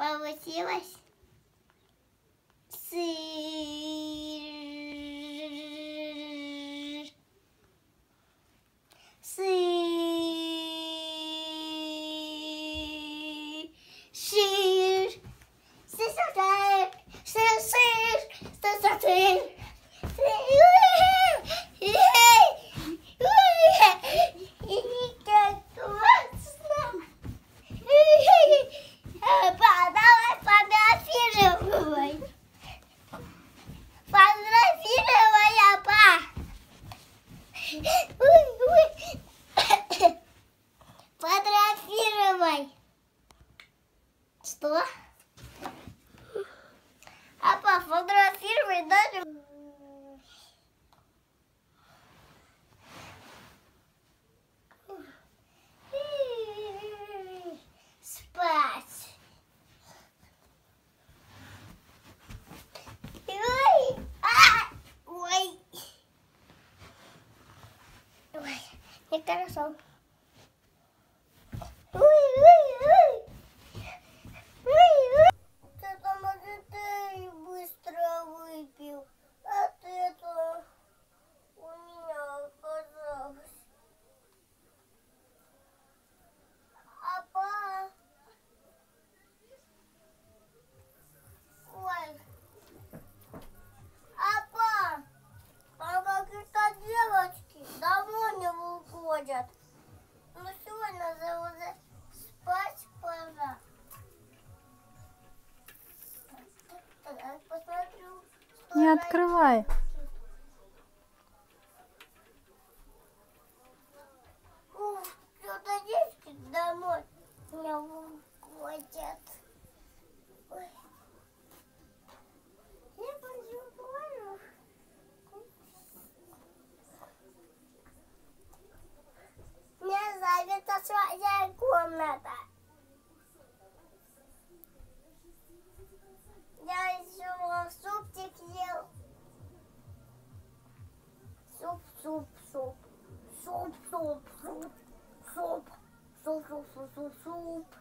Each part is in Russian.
получилось сыр. Сыр. Сыр. Сыр. Сыр. Сыр. Сыр. Сыр. Фотографировай. Что? Апа, фотографировай даже. Qué caras son. ходят. Ну сегодня уже спать пора. Посмотрю, Не открывай. Кто-то дети домой не уходят. Ой. soap, soap, soap, soap, soap, soap, soap, soap, soap, soap. soap.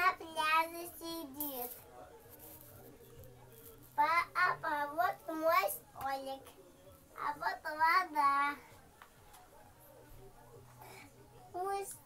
на пляже сидит. Папа, а, вот мой столик, а вот вода. Пусть